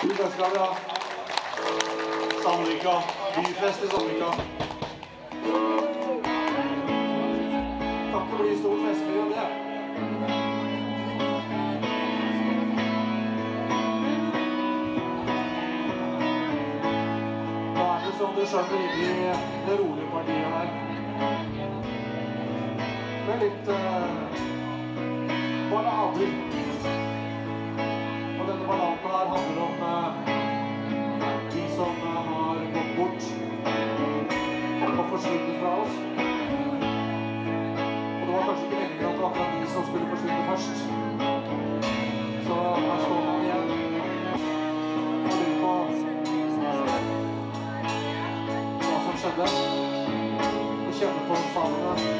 Først skal vi ha Sandvika. Byfest i Sandvika. Takk for de stort festene, det. Som du skjønner i det rolige partiet her. Med litt uh, ballader. Og som skulle forsvinne først. Så her står man igjen og lurer på hva som skjedde. Og kjenner på savnet.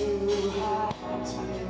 too have to